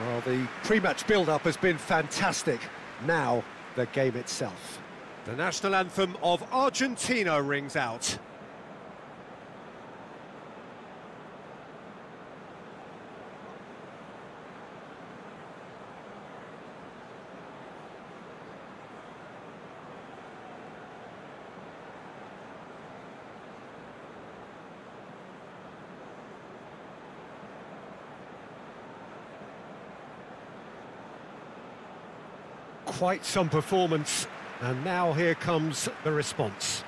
Well, the pre-match build-up has been fantastic. Now, the game itself. The national anthem of Argentina rings out. Quite some performance, and now here comes the response.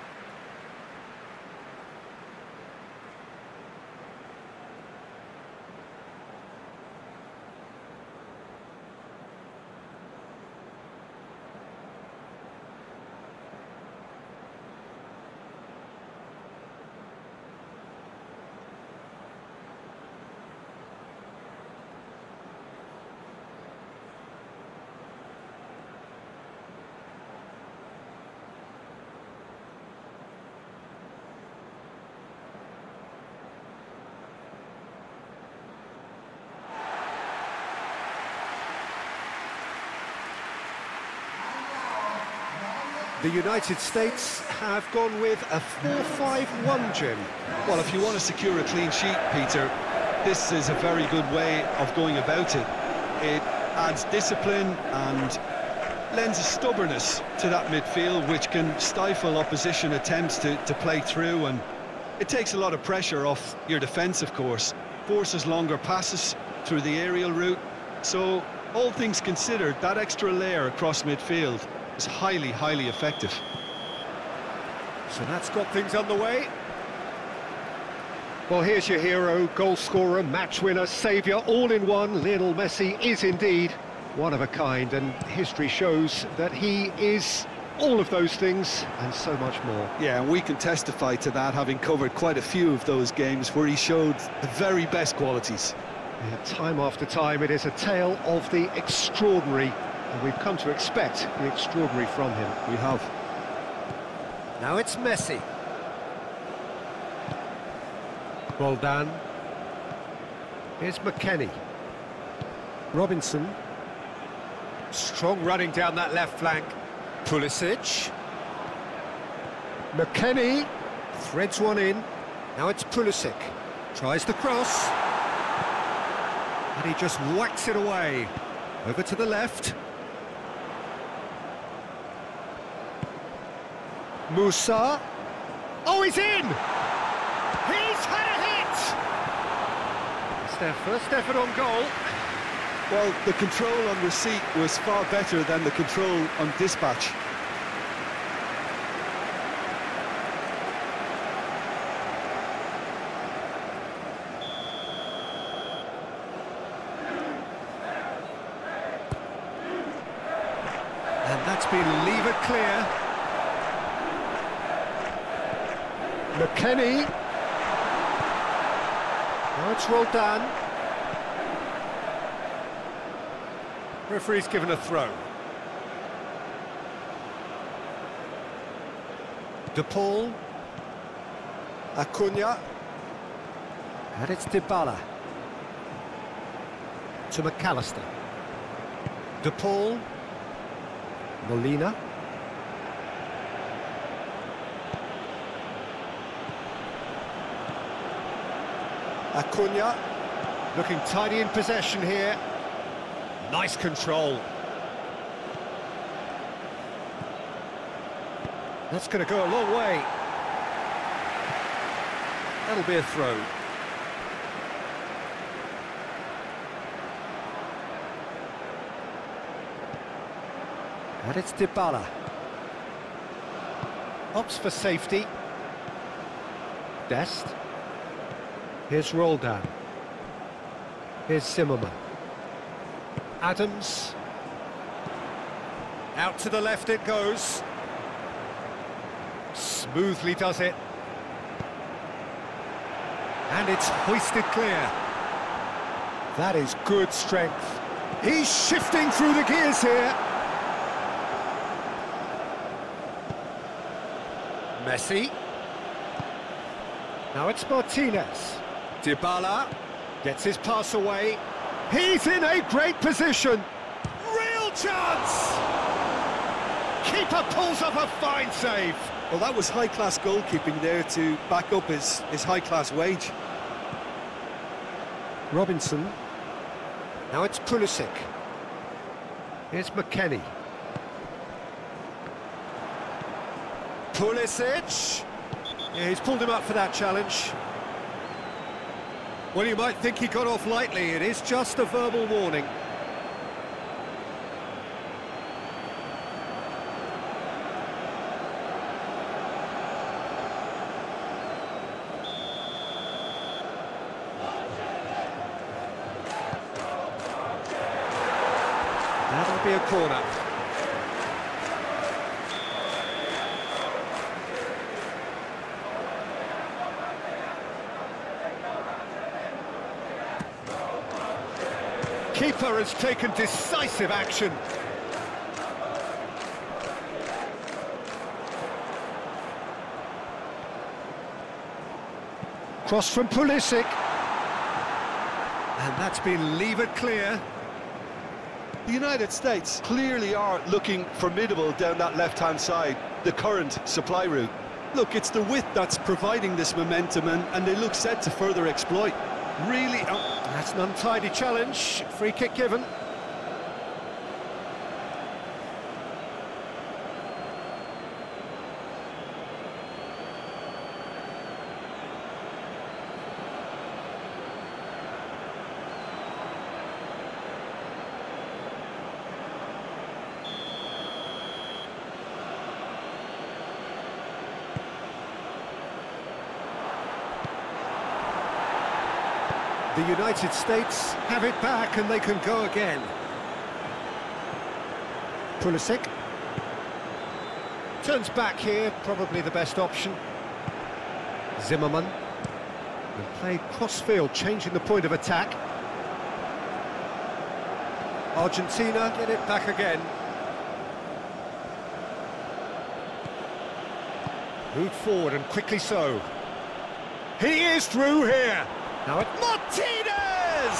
The United States have gone with a 4-5-1, Jim. Well, if you want to secure a clean sheet, Peter, this is a very good way of going about it. It adds discipline and lends a stubbornness to that midfield, which can stifle opposition attempts to, to play through, and it takes a lot of pressure off your defence, of course. Forces longer passes through the aerial route, so all things considered, that extra layer across midfield is highly, highly effective. So that's got things underway. Well, here's your hero, goal scorer, match winner, saviour, all in one. Lionel Messi is indeed one of a kind, and history shows that he is all of those things and so much more. Yeah, and we can testify to that, having covered quite a few of those games where he showed the very best qualities. Yeah, time after time, it is a tale of the extraordinary and we've come to expect the extraordinary from him. We have. Now it's Messi. Well done. Here's McKennie. Robinson. Strong running down that left flank. Pulisic. McKennie Threads one in. Now it's Pulisic. Tries the cross. And he just whacks it away. Over to the left. Musa. Oh, he's in! He's had a hit! It's their first effort on goal. Well, the control on receipt was far better than the control on dispatch. And that's been lever clear. McKennie. Now it's Roldan. Referee's given a throw. De Paul. Acuna. And it's Dybala. To McAllister. De Paul. Molina. Acuna, looking tidy in possession here. Nice control. That's going to go a long way. That'll be a throw. And it's Dybala. Opts for safety. Dest. Here's Roldan. Here's Zimmerman. Adams. Out to the left it goes. Smoothly does it. And it's hoisted clear. That is good strength. He's shifting through the gears here. Messi. Now it's Martinez. Dybala gets his pass away. He's in a great position. Real chance! Keeper pulls up a fine save. Well, that was high-class goalkeeping there to back up his, his high-class wage. Robinson. Now it's Pulisic. Here's McKennie. Pulisic. Yeah, he's pulled him up for that challenge. Well, you might think he got off lightly. It is just a verbal warning. That'll be a corner. Has taken decisive action. Cross from Pulisic. And that's been levered clear. The United States clearly are looking formidable down that left-hand side, the current supply route. Look, it's the width that's providing this momentum, and, and they look set to further exploit. Really... Uh, That's an untidy challenge. Free kick given. The United States have it back and they can go again. Pulisic. Turns back here, probably the best option. Zimmerman. And played cross-field, changing the point of attack. Argentina get it back again. Moved forward and quickly so. He is through here. Now it Martinez!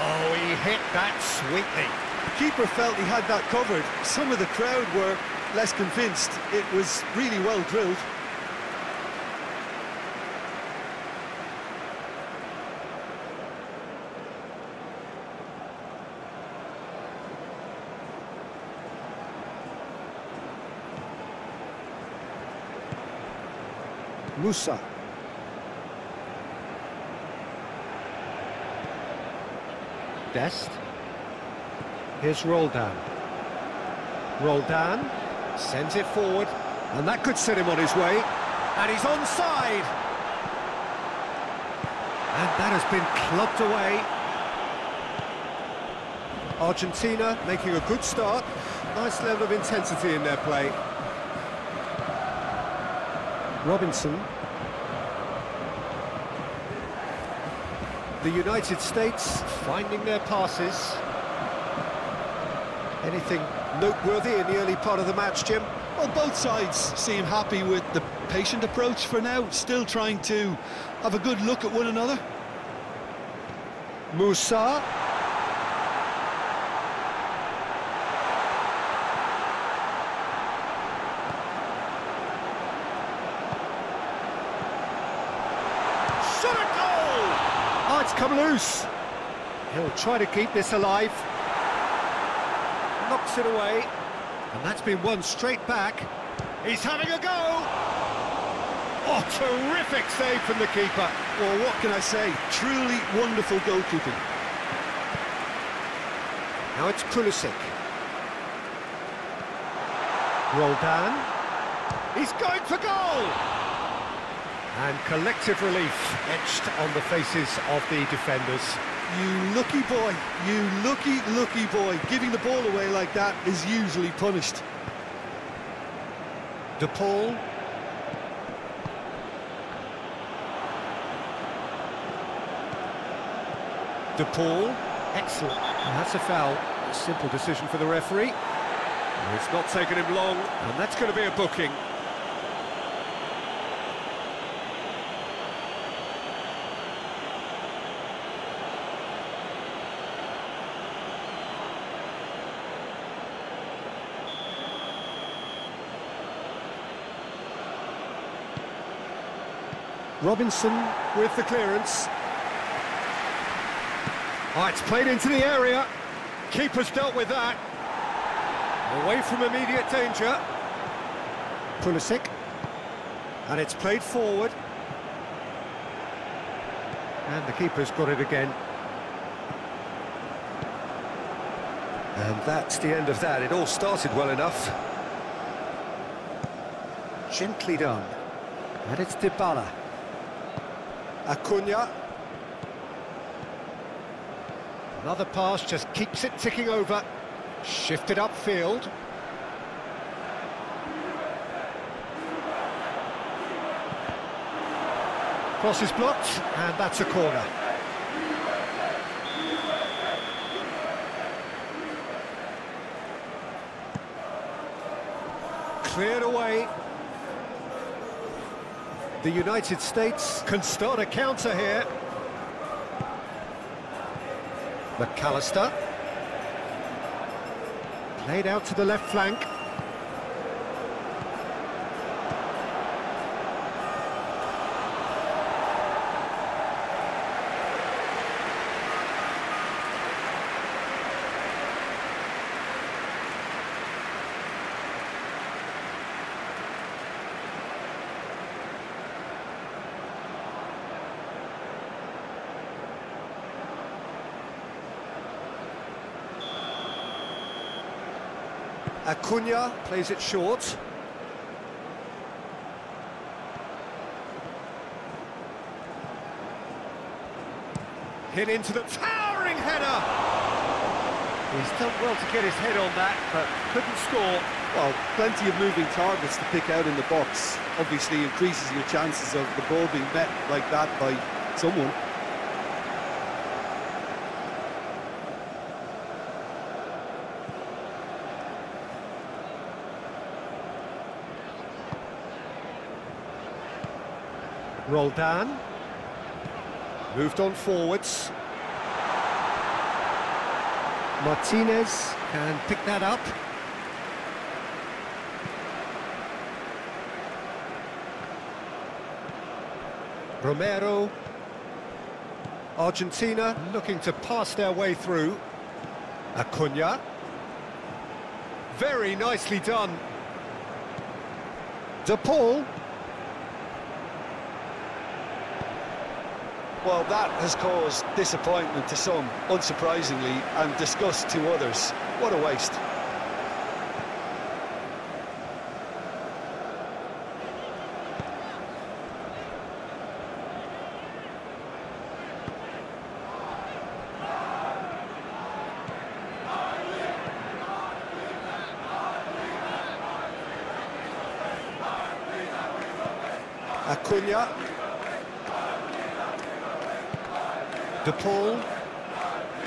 Oh, he hit that sweetly. The keeper felt he had that covered. Some of the crowd were less convinced. It was really well drilled. Musa. Dest. Here's Roldan. Roldan sends it forward, and that could set him on his way. And he's onside. And that has been clubbed away. Argentina making a good start. Nice level of intensity in their play. Robinson the United States finding their passes. Anything noteworthy in the early part of the match, Jim? Well, both sides seem happy with the patient approach for now, still trying to have a good look at one another. Musa. come loose. He'll try to keep this alive. Knocks it away. And that's been won straight back. He's having a go. Oh, terrific save from the keeper. Well, what can I say? Truly wonderful goalkeeping. Now it's Pulisic. Roldan. He's going for goal! And collective relief etched on the faces of the defenders. You lucky boy, you lucky, lucky boy. Giving the ball away like that is usually punished. De Paul. De Paul. Excellent. And that's a foul. A simple decision for the referee. It's not taken him long, and that's going to be a booking. Robinson with the clearance. Oh, it's played into the area. Keeper's dealt with that. Away from immediate danger. Pulisic. And it's played forward. And the keeper's got it again. And that's the end of that. It all started well enough. Gently done. And it's Dybala. Acuna. Another pass just keeps it ticking over. Shifted upfield. Cross is blocked, and that's a corner. Away. The United States can start a counter here. McAllister. Played out to the left flank. Acuna plays it short. Hit into the towering header! He's done well to get his head on that, but couldn't score. Well, plenty of moving targets to pick out in the box. Obviously increases your chances of the ball being met like that by someone. Roldan. Moved on forwards. Martinez can pick that up. Romero. Argentina looking to pass their way through. Acuna. Very nicely done. De Paul. Well, that has caused disappointment to some, unsurprisingly, and disgust to others. What a waste. Acuna. De Paul.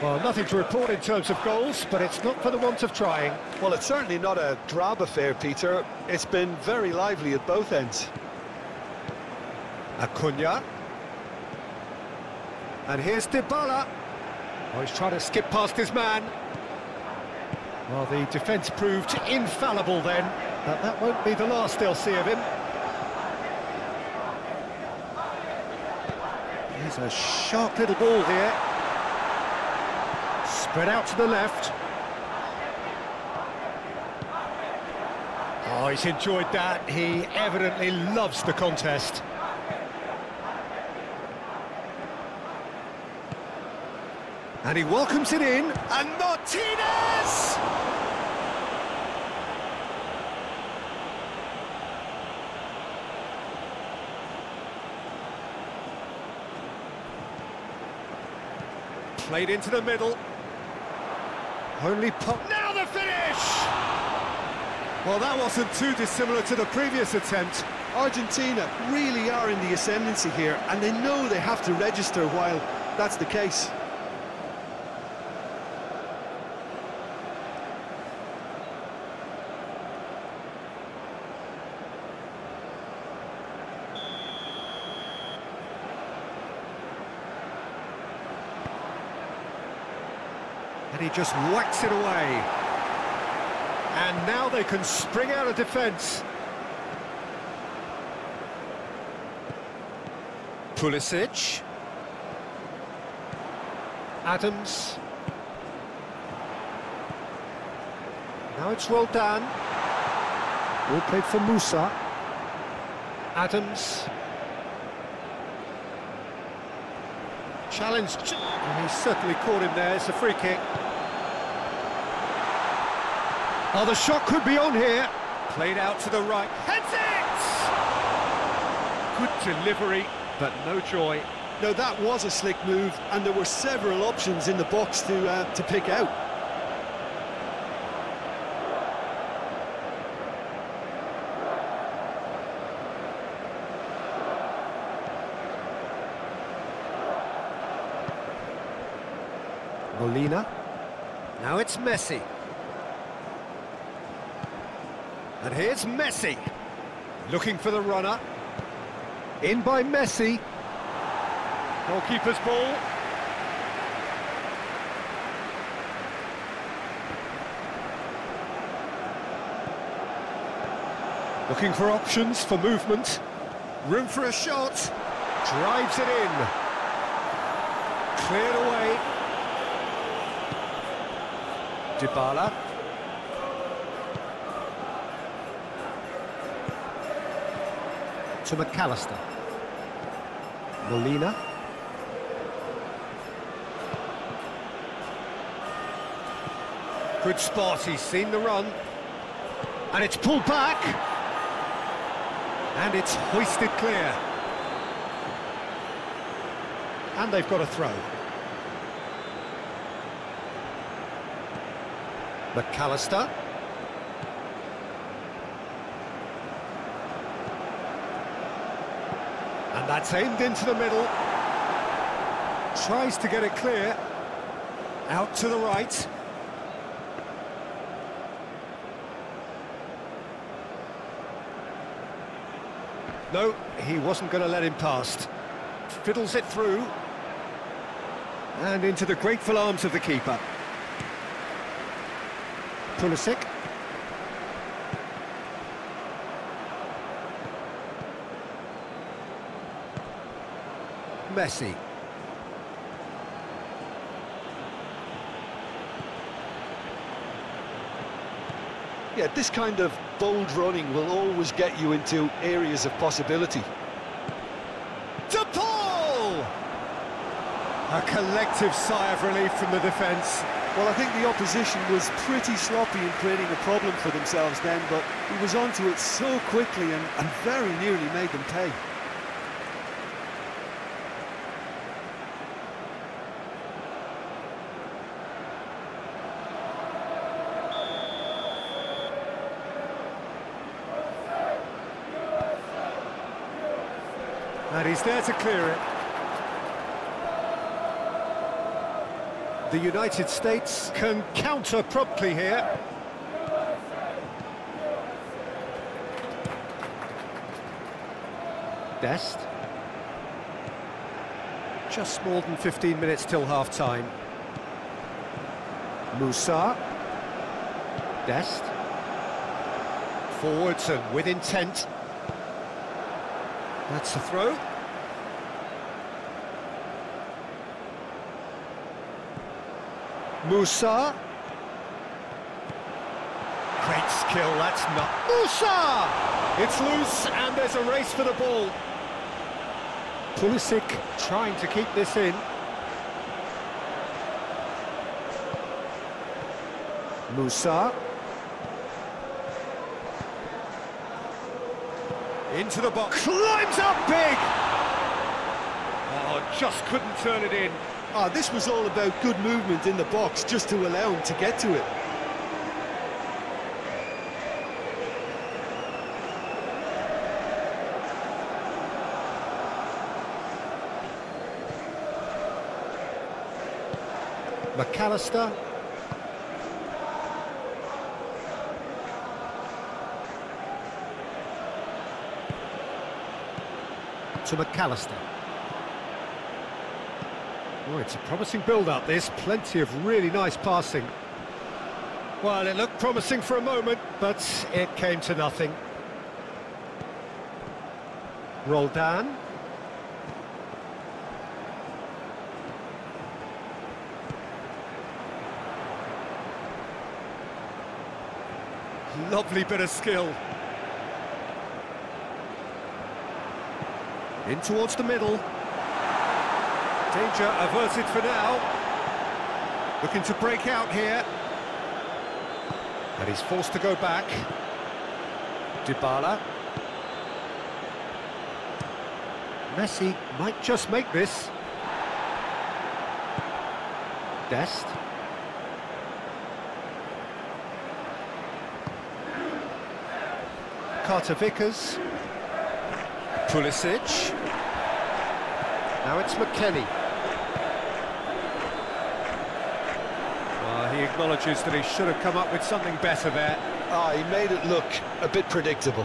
Well, nothing to report in terms of goals, but it's not for the want of trying. Well, it's certainly not a drab affair, Peter. It's been very lively at both ends. Acuna. And here's Dybala. Oh, he's trying to skip past his man. Well, the defence proved infallible then, but that won't be the last they'll see of him. A sharp little ball here. Spread out to the left. Oh, he's enjoyed that. He evidently loves the contest. And he welcomes it in, and Martinez! Played into the middle. Only pop. Now the finish! Well, that wasn't too dissimilar to the previous attempt. Argentina really are in the ascendancy here, and they know they have to register while that's the case. And he just whacks it away. And now they can spring out of defence. Pulisic. Adams. Now it's rolled down. All played for Musa. Adams. Challenged. And he's certainly caught him there. It's a free kick. Oh, the shot could be on here. Played out to the right. Heads it! Good delivery, but no joy. No, that was a slick move, and there were several options in the box to uh, to pick out. Molina. Now it's Messi. And here's Messi. Looking for the runner. In by Messi. Goalkeeper's ball. Looking for options for movement. Room for a shot. Drives it in. Cleared away. Dybala. To McAllister. Molina. Good spot, he's seen the run. And it's pulled back. And it's hoisted clear. And they've got a throw. McAllister. That's aimed into the middle. Tries to get it clear. Out to the right. No, he wasn't going to let him past. Fiddles it through. And into the grateful arms of the keeper. Pulisic. Messi. Yeah, this kind of bold running will always get you into areas of possibility. De Paul! A collective sigh of relief from the defence. Well, I think the opposition was pretty sloppy in creating a problem for themselves then, but he was onto it so quickly and, and very nearly made them pay. And he's there to clear it. The United States can counter promptly here. Dest. Just more than 15 minutes till half-time. Musa. Dest. Forwards and with intent. That's a throw. Musa. Great skill, that's not... Musa! It's loose and there's a race for the ball. Pulisic trying to keep this in. Musa. Into the box. Climbs up big! Oh, just couldn't turn it in. Ah, this was all about good movement in the box just to allow him to get to it. McAllister. To McAllister. Oh, it's a promising build-up, this. Plenty of really nice passing. Well, it looked promising for a moment, but it came to nothing. Roldan. Lovely bit of skill. In towards the middle. Danger averted for now. Looking to break out here. And he's forced to go back. Dybala. Messi might just make this. Dest. Carter Vickers. Pulisic. Now it's McKennie. Well, he acknowledges that he should have come up with something better there. Ah, he made it look a bit predictable.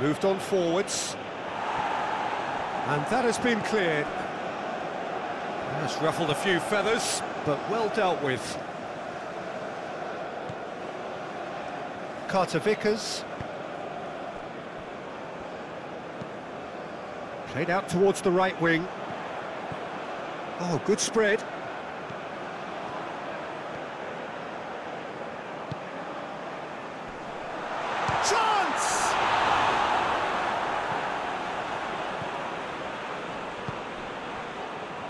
Moved on forwards. And that has been cleared. Has ruffled a few feathers, but well dealt with. Carter Vickers. Played out towards the right wing. Oh, good spread. Chance!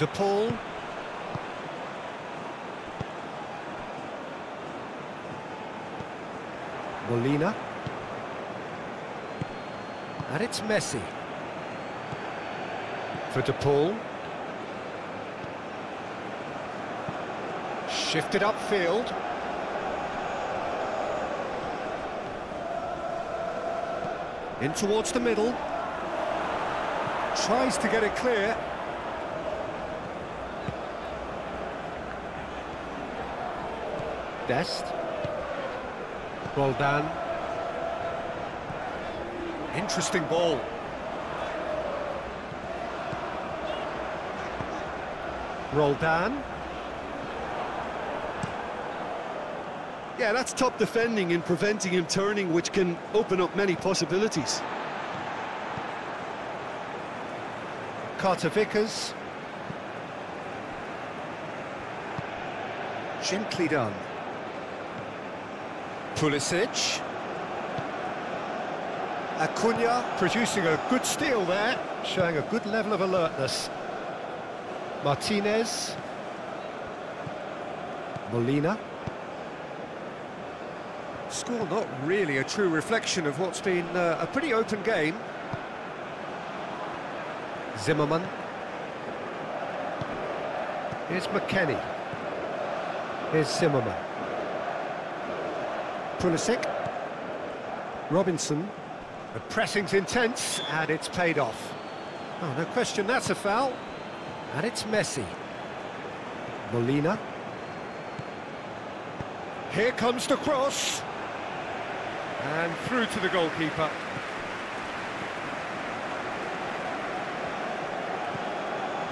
De Paul. Molina. And it's Messi. For De Shifted upfield. In towards the middle. Tries to get it clear. Dest. Roldan. Interesting ball. Roldan. Yeah, that's top defending and preventing him turning, which can open up many possibilities. Carter Vickers. Gently done. Pulisic. Acuna producing a good steal there, showing a good level of alertness. Martinez. Molina. Score not really a true reflection of what's been uh, a pretty open game. Zimmerman. Here's McKennie. Here's Zimmerman. Pulisic. Robinson. The pressing's intense, and it's paid off. Oh, no question, that's a foul. And it's Messi. Molina. Here comes the cross. And through to the goalkeeper.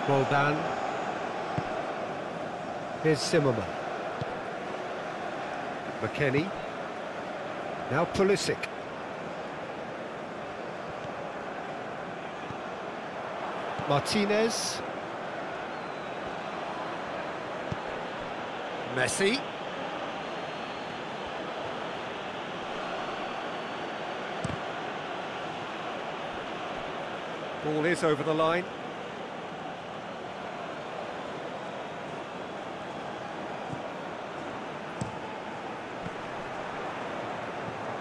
Roldan. Here's Zimmerman. McKennie. Now Pulisic. Martinez. Messi. Ball is over the line.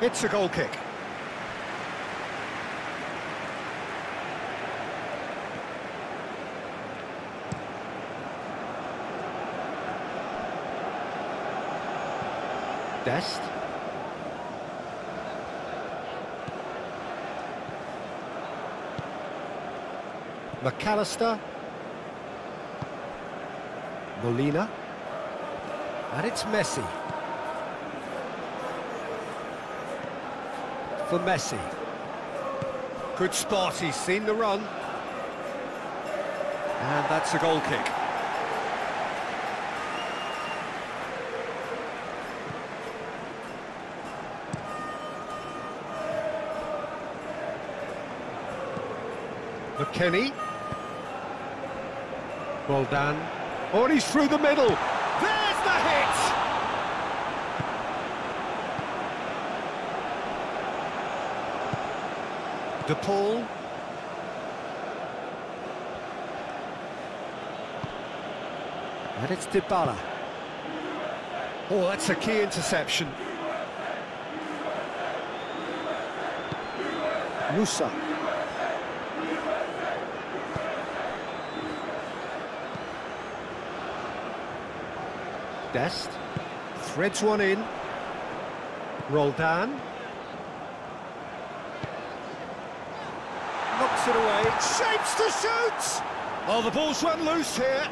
It's a goal kick. Dest. McAllister. Molina. And it's Messi. For Messi. Good spot, he's seen the run. And that's a goal kick. McKennie. Well done. Oh, he's through the middle. There's the hit! De Paul. And it's Dybala. Oh, that's a key interception. Musa. Dest. Threads one in. Roldan. Knocks it away. Shapes to shoot! Oh, the ball's run loose here.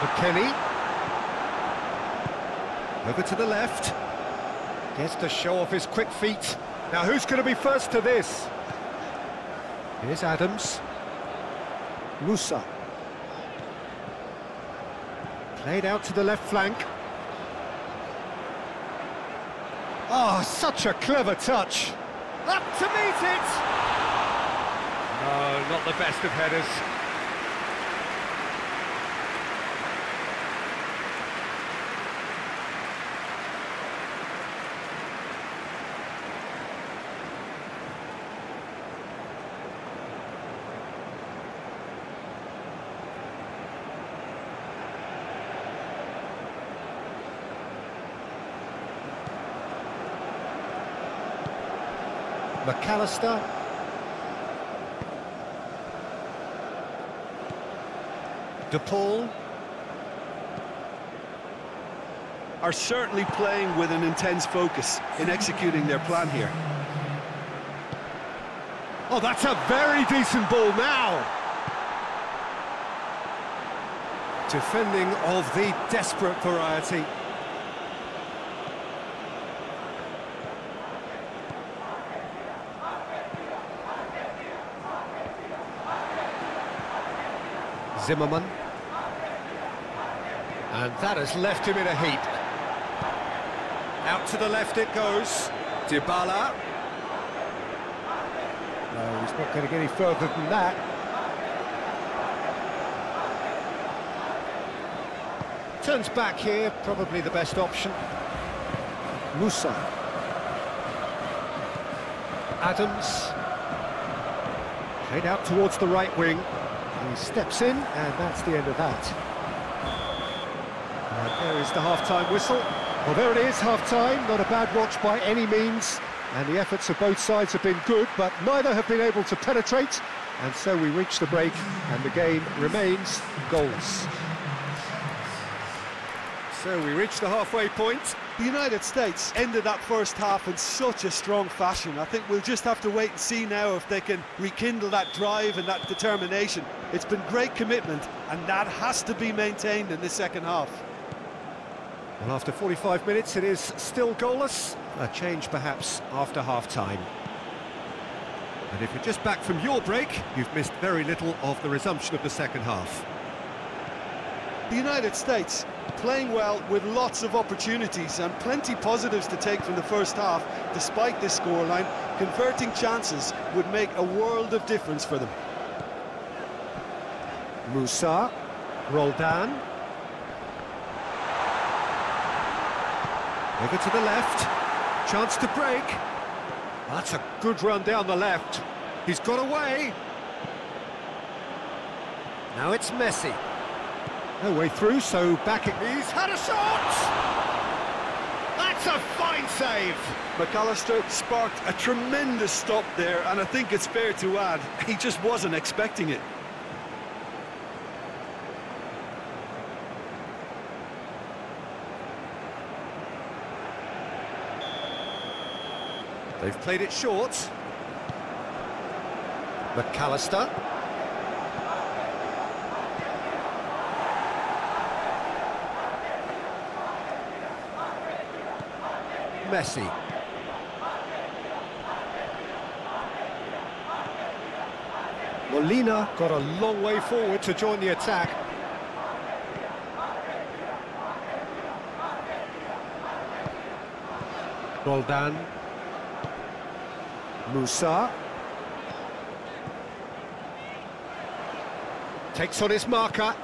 McKennie. Over to the left. Gets to show off his quick feet. Now who's going to be first to this? Here's Adams. Musa. Played out to the left flank. Oh, such a clever touch. Up to meet it! No, not the best of headers. McAllister. De Paul. Are certainly playing with an intense focus in executing their plan here. Oh, that's a very decent ball now. Defending of the desperate variety. Zimmerman. And that has left him in a heap. Out to the left it goes. Dybala. No, he's not going to get any further than that. Turns back here, probably the best option. Musa. Adams. Played out towards the right wing. He steps in, and that's the end of that. And there is the half-time whistle. Well, there it is, half-time. Not a bad watch by any means. And the efforts of both sides have been good, but neither have been able to penetrate. And so we reach the break, and the game remains goals. So we reach the halfway point. The United States ended that first half in such a strong fashion. I think we'll just have to wait and see now if they can rekindle that drive and that determination. It's been great commitment, and that has to be maintained in the second half. Well, after 45 minutes, it is still goalless. A change, perhaps, after half-time. And if you're just back from your break, you've missed very little of the resumption of the second half. The United States playing well with lots of opportunities and plenty positives to take from the first half, despite this scoreline. Converting chances would make a world of difference for them. Musa, Roldan. Over to the left, chance to break. That's a good run down the left. He's got away. Now it's Messi. No way through, so back it... He's had a shot! That's a fine fine save. McAllister sparked a tremendous stop there, and I think it's fair to add, he just wasn't expecting it. They've played it short. McAllister. Messi. Molina got a long way forward to join the attack. Roldan. Musa. Takes on his marker.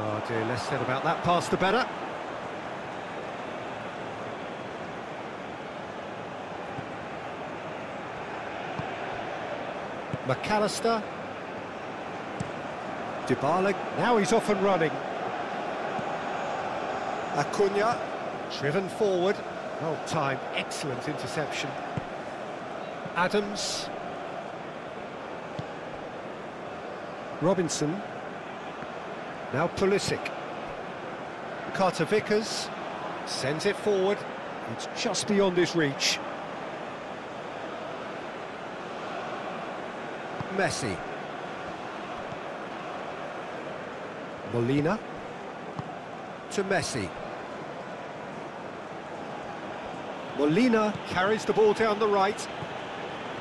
Oh dear, less said about that pass the better. McAllister. Dybala, now he's off and running. Acuna, driven forward. Well timed, excellent interception. Adams. Robinson. Now Pulisic. Carter Vickers sends it forward. It's just beyond his reach. Messi. Molina. To Messi. Molina carries the ball down the right.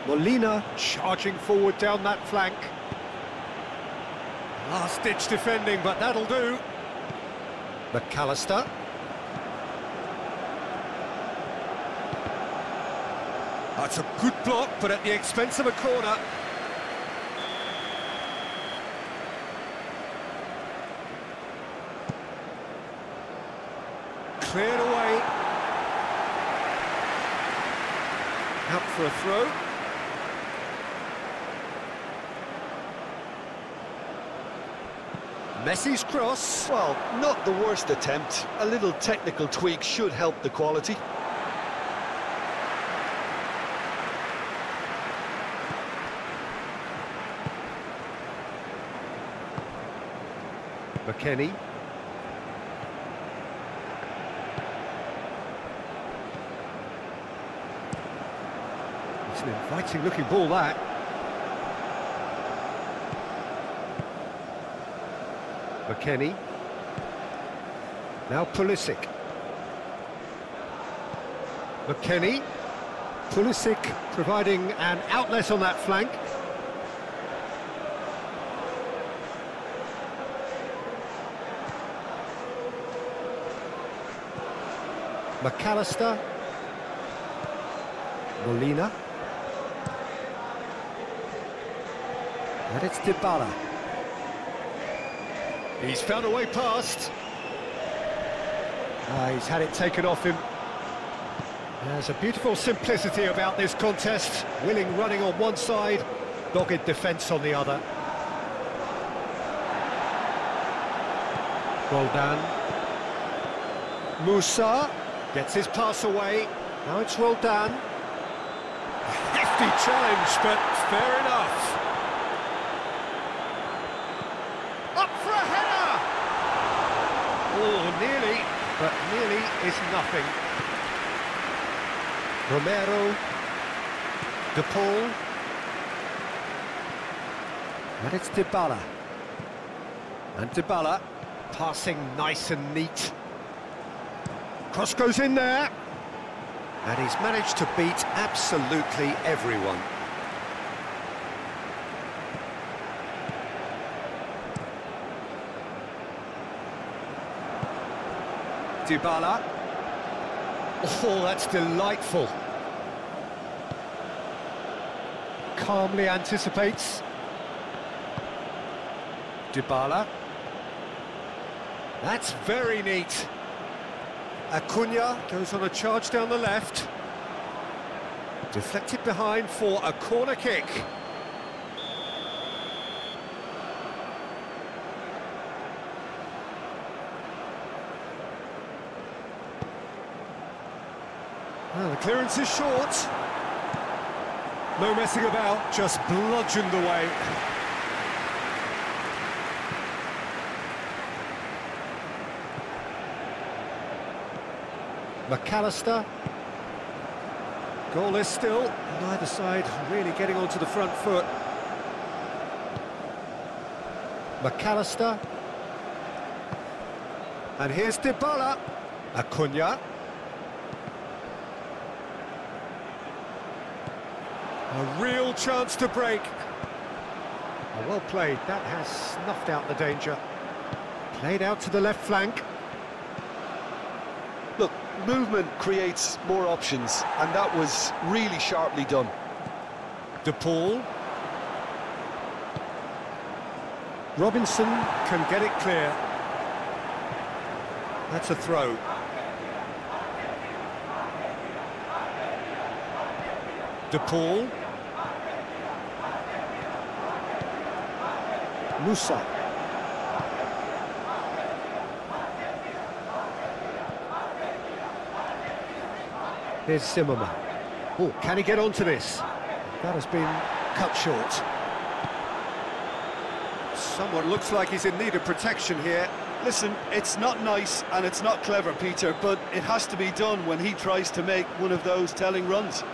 Molina charging forward down that flank. Last-ditch defending, but that'll do. McAllister. That's a good block, but at the expense of a corner. Cleared away. Out for a throw. Messi's cross. Well, not the worst attempt. A little technical tweak should help the quality. McKennie. It's an inviting looking ball that. McKennie. Now Pulisic. McKennie. Pulisic providing an outlet on that flank. McAllister. Molina. And it's Dybala. He's found a way past. Ah, he's had it taken off him. There's a beautiful simplicity about this contest. Willing running on one side, dogged defence on the other. Roldan. Musa gets his pass away. Now it's Roldan. Hefty challenge, but fair enough. Up for a header! Oh, nearly, but nearly is nothing. Romero. De Paul. And it's Dybala. And Dybala passing nice and neat. Cross goes in there. And he's managed to beat absolutely everyone. Dybala. Oh, that's delightful. Calmly anticipates. Dybala. That's very neat. Acuna goes on a charge down the left. Deflected behind for a corner kick. Well, the clearance is short. No messing about, just bludgeoned away. McAllister. Goal is still. Neither side really getting onto the front foot. McAllister. And here's Dybala. Acuna. A real chance to break. Oh, well played. That has snuffed out the danger. Played out to the left flank. Look, movement creates more options, and that was really sharply done. De Paul. Robinson can get it clear. That's a throw. De Paul. Musa. Here's Zimmerman. Oh, can he get onto this? That has been cut short. Someone looks like he's in need of protection here. Listen, it's not nice and it's not clever, Peter, but it has to be done when he tries to make one of those telling runs.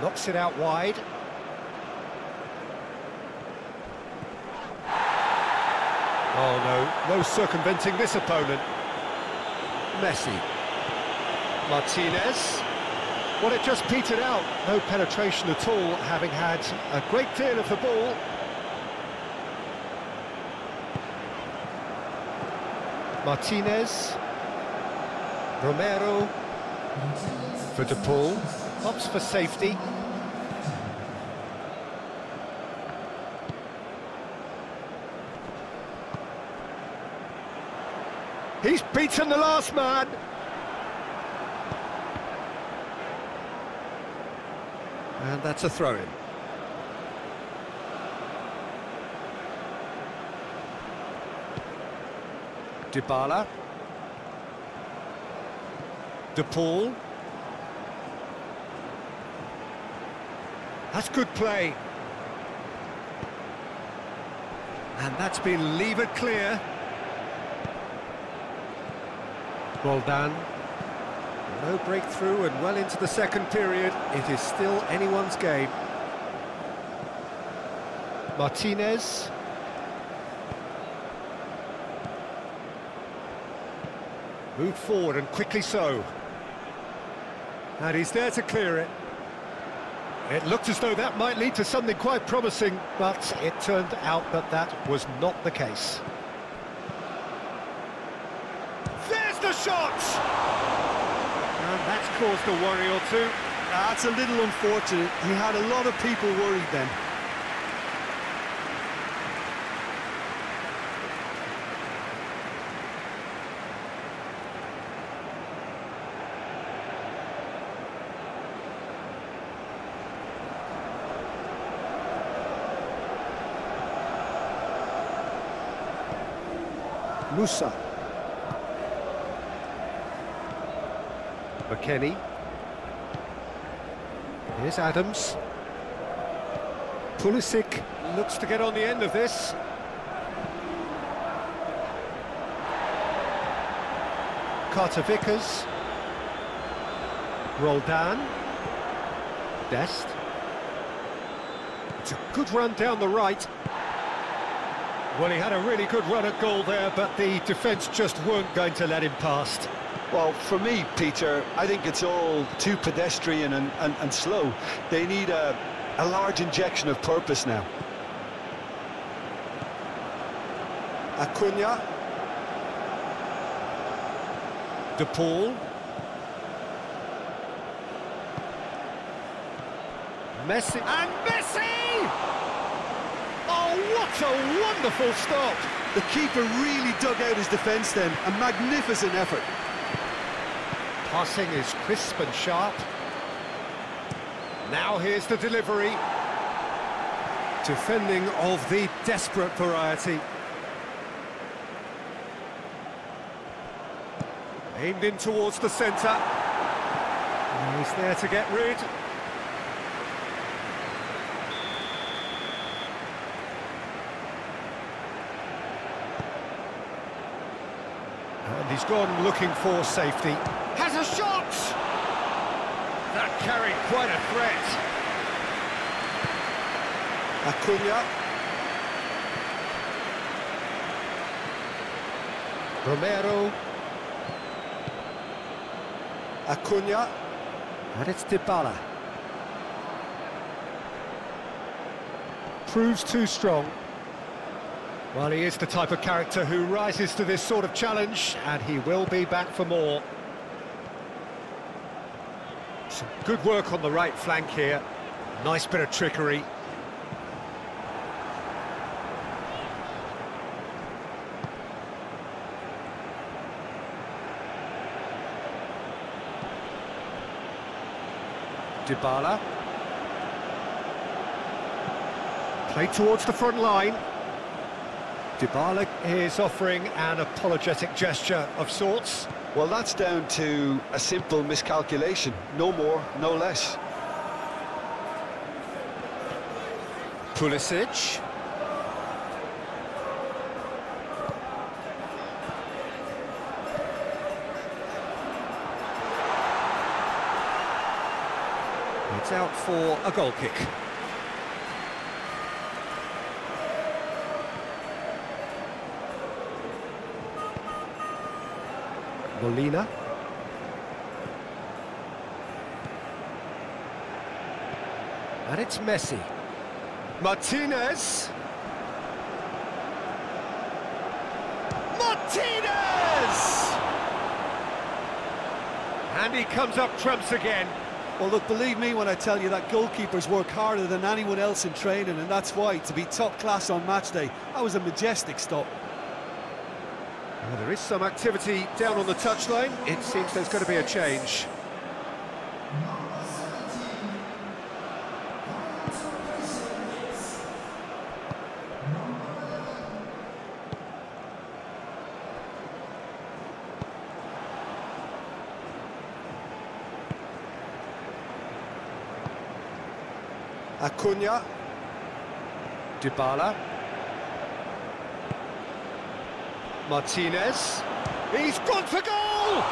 Knocks it out wide. Oh no, no circumventing this opponent. Messi. Martinez. Well, it just petered out. No penetration at all, having had a great deal of the ball. Martinez. Romero. For De Paul. Opts for safety. He's beaten the last man. And that's a throw-in. Dybala. De Paul. That's good play. And that's been levered clear. Roldan. No breakthrough and well into the second period. It is still anyone's game. Martinez. Moved forward and quickly so. And he's there to clear it. It looked as though that might lead to something quite promising, but it turned out that that was not the case. There's the shot! And that's caused a worry or two. That's a little unfortunate. He had a lot of people worried then. Musa. McKennie. Here's Adams. Pulisic looks to get on the end of this. Carter Vickers. Roldan. Dest. It's a good run down the right. Well, he had a really good run at goal there, but the defence just weren't going to let him past. Well, for me, Peter, I think it's all too pedestrian and, and, and slow. They need a, a large injection of purpose now. Acuna. De Paul. Messi. And Messi! Oh, what a wonderful stop! The keeper really dug out his defence then. A magnificent effort. Passing is crisp and sharp. Now here's the delivery. Defending of the desperate variety. Aimed in towards the centre. He's there to get rid. And he's gone looking for safety. Has a shot! That carried quite a threat. Acuna. Romero. Acuna. And it's Dybala. Proves too strong. Well, he is the type of character who rises to this sort of challenge, and he will be back for more. Some good work on the right flank here. Nice bit of trickery. Dybala. Play towards the front line. Dybala is offering an apologetic gesture of sorts. Well, that's down to a simple miscalculation. No more, no less. Pulisic. It's out for a goal kick. Molina. And it's Messi. Martinez. Martinez! And he comes up trumps again. Well, look, believe me when I tell you that goalkeepers work harder than anyone else in training, and that's why, to be top class on match day, that was a majestic stop. There is some activity down on the touchline. It seems there's going to be a change. Acuna. Dybala. Martinez. He's gone for goal!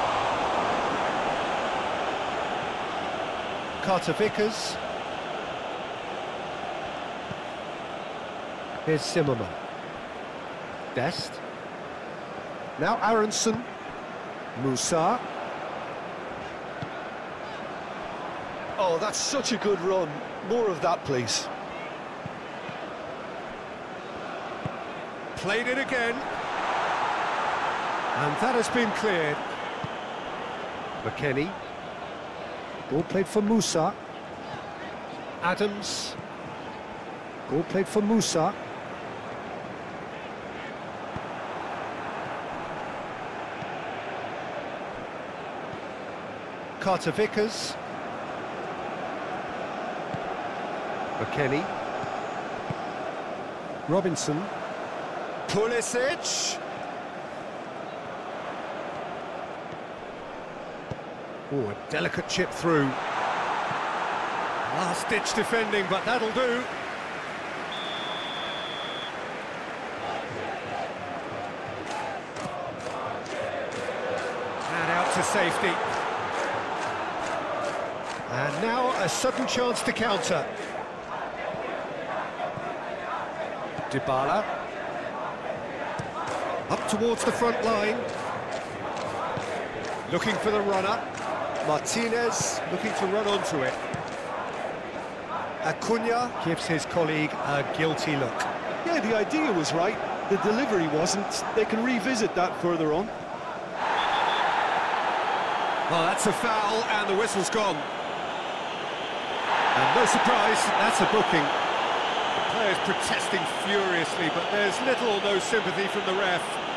Carter Vickers. Here's Zimmerman. Dest. Now Aronson. Musa. Oh, that's such a good run. More of that, please. Played it again. And that has been cleared. McKennie. Ball played for Musa. Adams. Ball played for Musa. Carter Vickers. McKennie. Robinson. Pulisic. Oh, a delicate chip through. Last-ditch defending, but that'll do. And out to safety. And now a sudden chance to counter. Dybala. Up towards the front line. Looking for the runner. Martinez looking to run onto it. Acuna gives his colleague a guilty look. Yeah, the idea was right, the delivery wasn't. They can revisit that further on. Well, that's a foul, and the whistle's gone. And no surprise, that's a booking. The players protesting furiously, but there's little or no sympathy from the ref.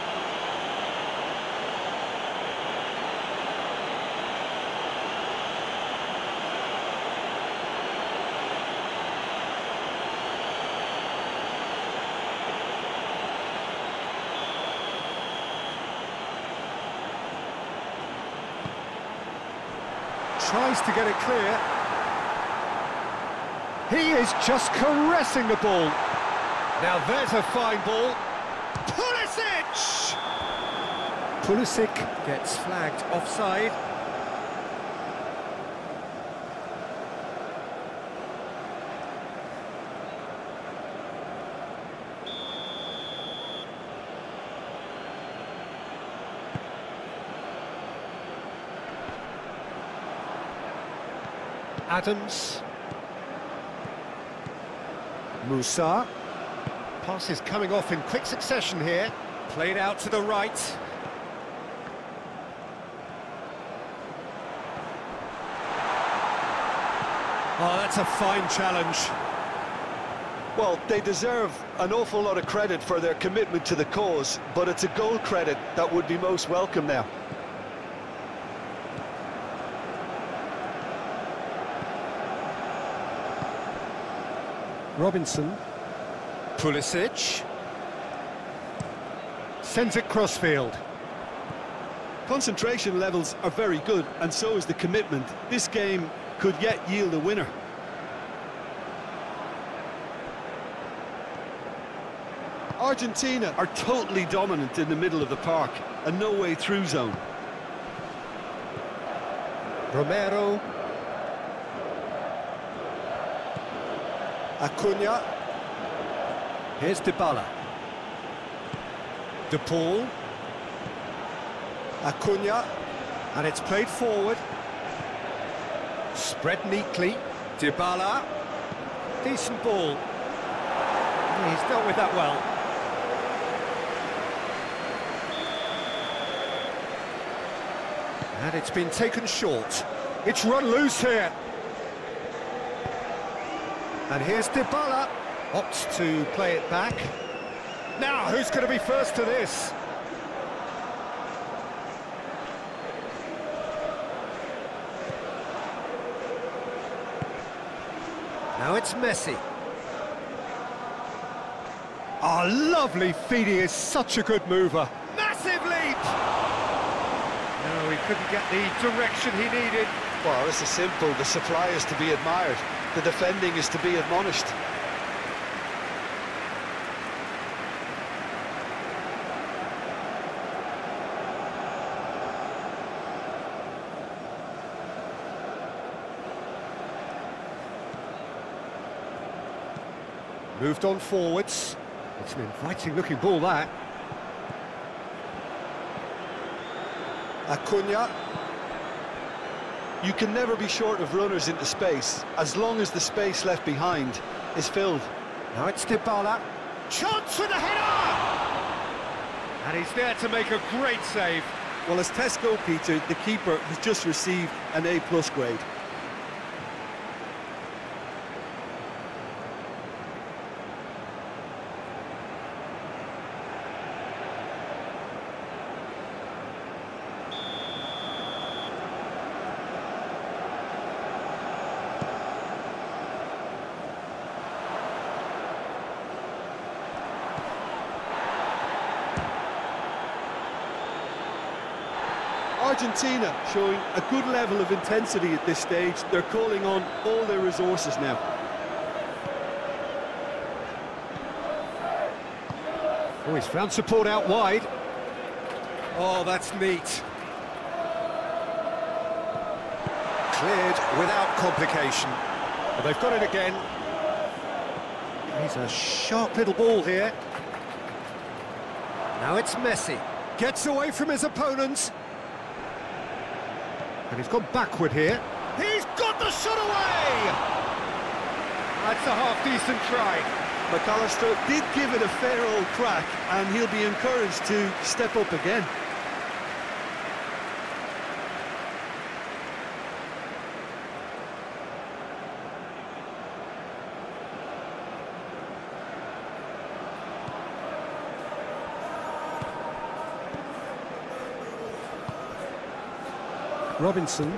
To get it clear. He is just caressing the ball. Now there's a fine ball. Pulisic! Pulisic gets flagged offside. Adams. Musa. Passes coming off in quick succession here. Played out to the right. Oh, that's a fine challenge. Well, they deserve an awful lot of credit for their commitment to the cause, but it's a goal credit that would be most welcome now. Robinson. Pulisic. Sends it crossfield. Concentration levels are very good, and so is the commitment. This game could yet yield a winner. Argentina are totally dominant in the middle of the park, a no-way through zone. Romero. Acuna. Here's Dybala. De Paul. Acuna. And it's played forward. Spread neatly. Dybala. Decent ball. He's dealt with that well. And it's been taken short. It's run loose here. And here's Dybala. Opts to play it back. Now, who's going to be first to this? Now it's Messi. Oh, lovely feed. He is such a good mover. Massive leap! No, he couldn't get the direction he needed. Well, this is simple. The supply is to be admired. The defending is to be admonished. Moved on forwards. It's an inviting looking ball, that. Acuna. You can never be short of runners into space, as long as the space left behind is filled. Now it's Dybala. Chance with a header! And he's there to make a great save. Well, as Tesco, Peter, the keeper has just received an A-plus grade. Argentina showing a good level of intensity at this stage. They're calling on all their resources now. Oh, he's found support out wide. Oh, that's neat. Cleared without complication. But they've got it again. He's a sharp little ball here. Now it's Messi. Gets away from his opponents. And he's gone backward here. He's got the shot away! That's a half-decent try. McAllister did give it a fair old crack, and he'll be encouraged to step up again. Robinson.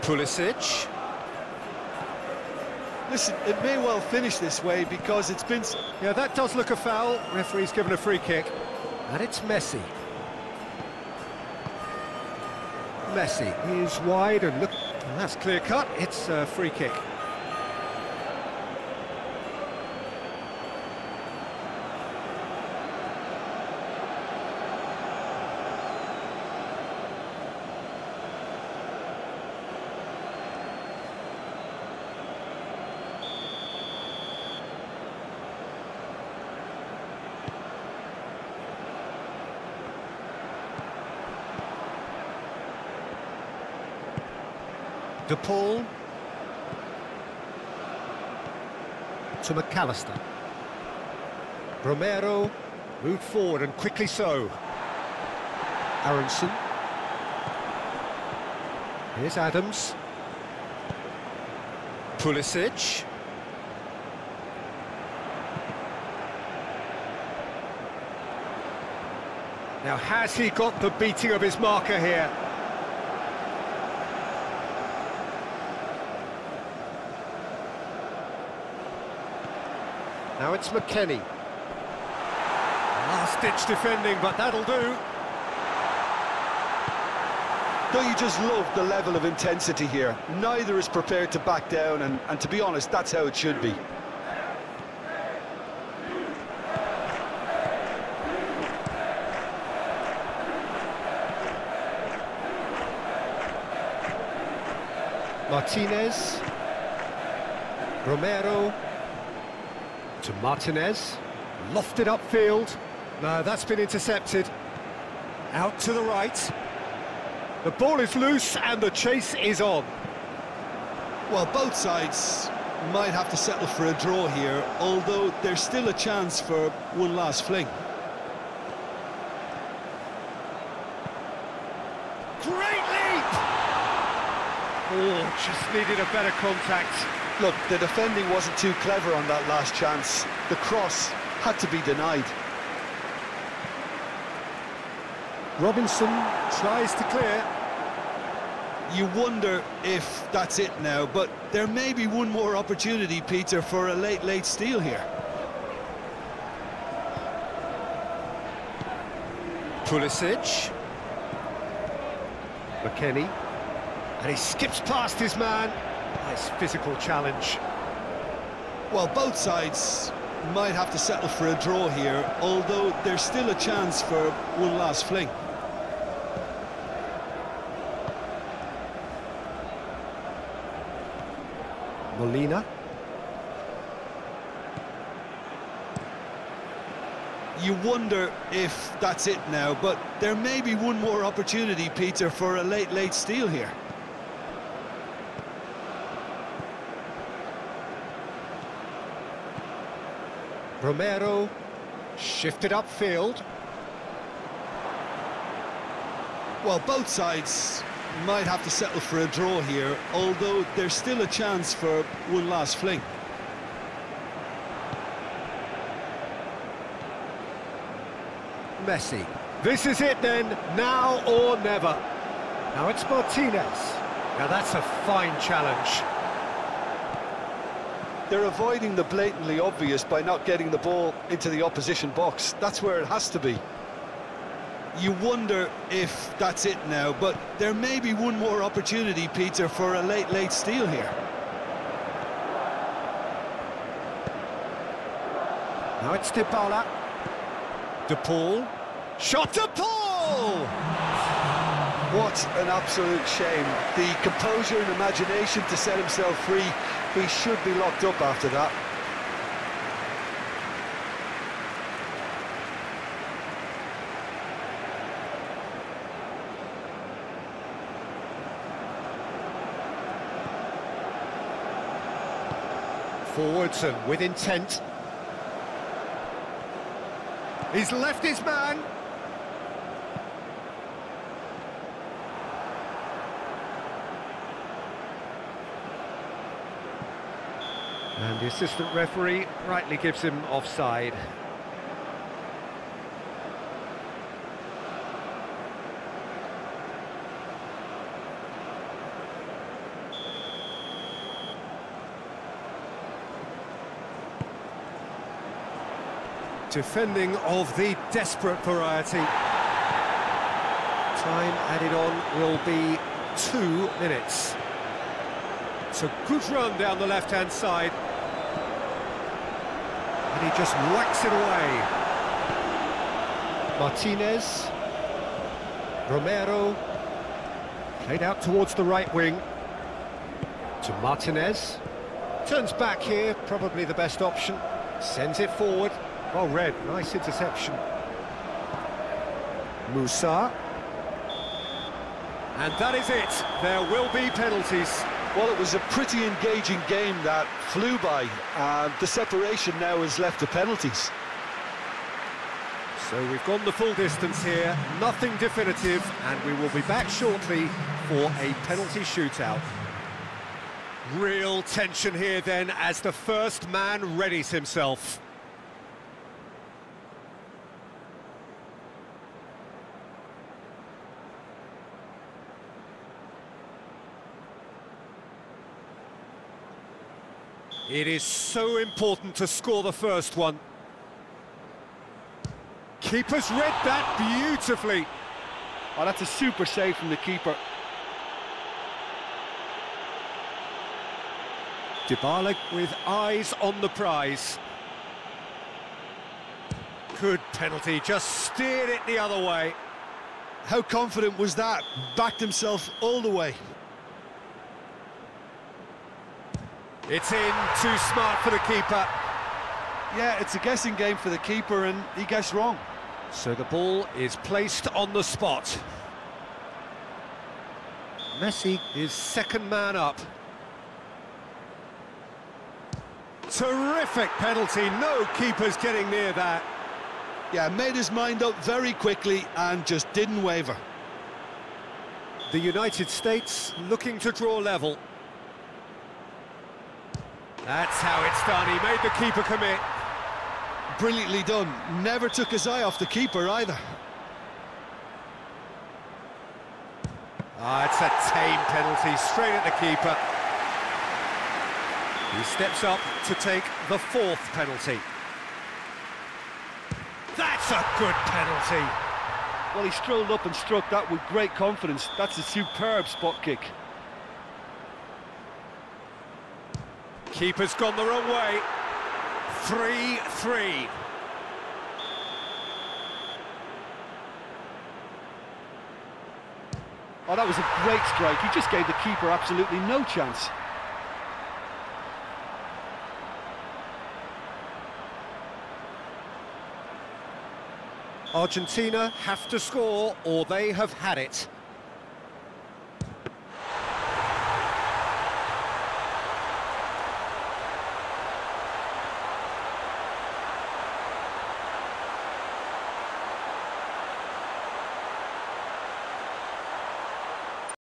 Pulisic. Listen, it may well finish this way because it's been... Yeah, that does look a foul. Referee's given a free kick. And it's Messi. Messi is wide and look And that's clear cut, it's a free kick. Paul. To McAllister. Romero moved forward and quickly so. Aronson. Here's Adams. Pulisic. Now, has he got the beating of his marker here? Now it's McKennie. Last-ditch defending, but that'll do. Don't you just love the level of intensity here? Neither is prepared to back down, and, and to be honest, that's how it should be. Martinez. Romero. To Martinez. Lofted upfield. No, that's been intercepted. Out to the right. The ball is loose and the chase is on. Well, both sides might have to settle for a draw here, although there's still a chance for one last fling. Great leap! Oh, just needed a better contact. Look, the defending wasn't too clever on that last chance. The cross had to be denied. Robinson tries to clear. You wonder if that's it now, but there may be one more opportunity, Peter, for a late, late steal here. Pulisic. McKennie. And he skips past his man. Nice physical challenge. Well, both sides might have to settle for a draw here, although there's still a chance for one last fling. Molina. You wonder if that's it now, but there may be one more opportunity, Peter, for a late, late steal here. Romero shifted upfield. Well, both sides might have to settle for a draw here, although there's still a chance for one last fling. Messi. This is it then, now or never. Now it's Martinez. Now that's a fine challenge. They're avoiding the blatantly obvious by not getting the ball into the opposition box. That's where it has to be. You wonder if that's it now, but there may be one more opportunity, Peter, for a late, late steal here. Now it's. De Paul. Shot to Paul! What an absolute shame. The composure and imagination to set himself free. He should be locked up after that. Forwards and with intent. He's left his man. The assistant referee rightly gives him offside. Defending of the desperate variety. Time added on will be two minutes. It's a good run down the left-hand side. And he just whacks it away. Martinez. Romero. Played out towards the right wing. To Martinez. Turns back here, probably the best option. Sends it forward. Oh, well read, nice interception. Musa. And that is it. There will be penalties. Well, it was a pretty engaging game that flew by, and the separation now is left to penalties. So we've gone the full distance here, nothing definitive, and we will be back shortly for a penalty shootout. Real tension here then as the first man readies himself. It is so important to score the first one. Keeper's read that beautifully. Oh, that's a super save from the keeper. Dybala with eyes on the prize. Good penalty, just steered it the other way. How confident was that? Backed himself all the way. It's in, too smart for the keeper. Yeah, it's a guessing game for the keeper, and he guessed wrong. So the ball is placed on the spot. Messi is second man up. Terrific penalty, no keeper's getting near that. Yeah, made his mind up very quickly and just didn't waver. The United States looking to draw level. That's how it's done, he made the keeper commit. Brilliantly done. Never took his eye off the keeper either. Ah, it's a tame penalty, straight at the keeper. He steps up to take the fourth penalty. That's a good penalty. Well, he strolled up and struck that with great confidence. That's a superb spot kick. Keeper's gone the wrong way. 3-3. Oh, that was a great strike. He just gave the keeper absolutely no chance. Argentina have to score or they have had it.